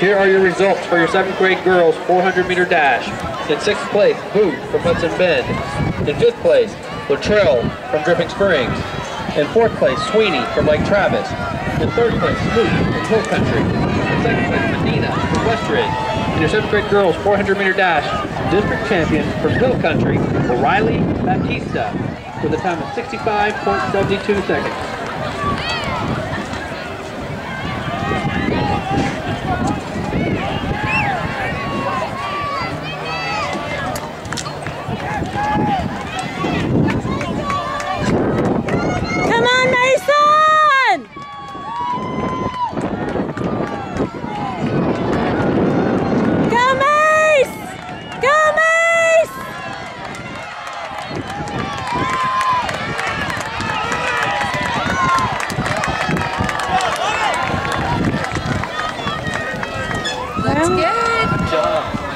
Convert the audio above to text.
Here are your results for your seventh grade girls 400 meter dash. In sixth place, Booth from Hudson Bend. In fifth place, Luttrell from Dripping Springs. In fourth place, Sweeney from Lake Travis. In third place, Smoot from Hill Country. In second place, Medina from Westridge. In your seventh grade girls 400 meter dash, district champion from Hill Country, O'Reilly Baptista, with a time of 65.72 seconds. Looks good. Good job.